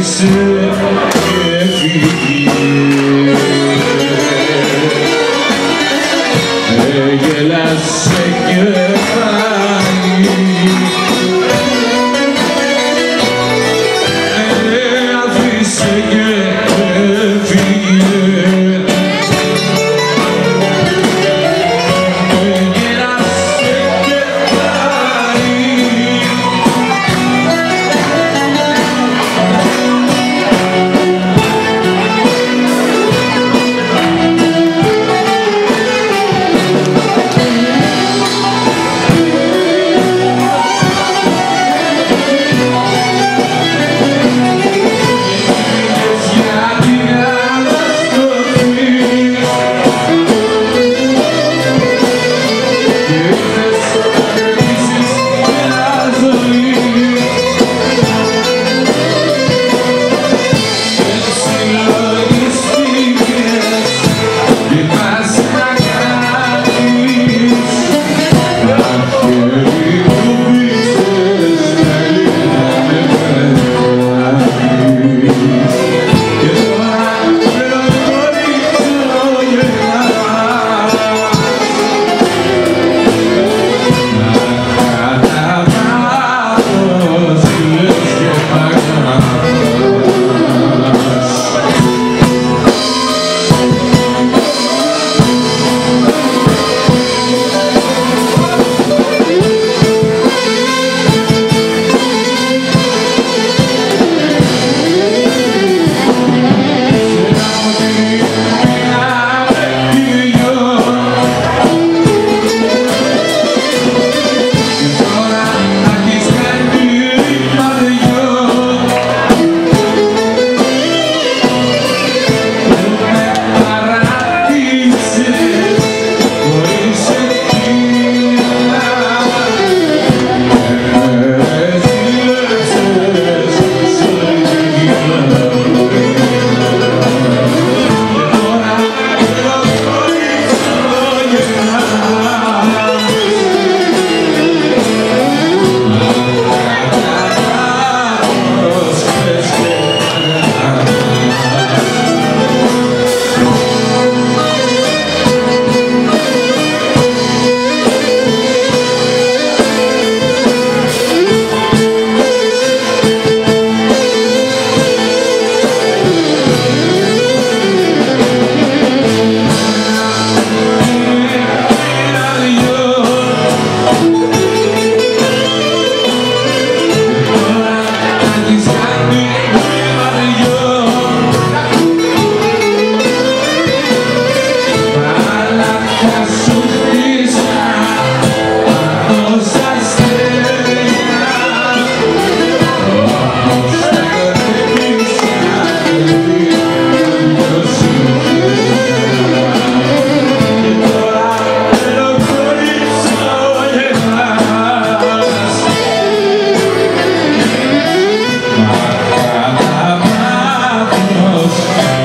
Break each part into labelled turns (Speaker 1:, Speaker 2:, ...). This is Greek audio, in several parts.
Speaker 1: Είσαι και φύγει Έγελασε και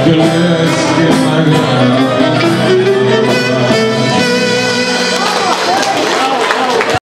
Speaker 1: Грязь и моря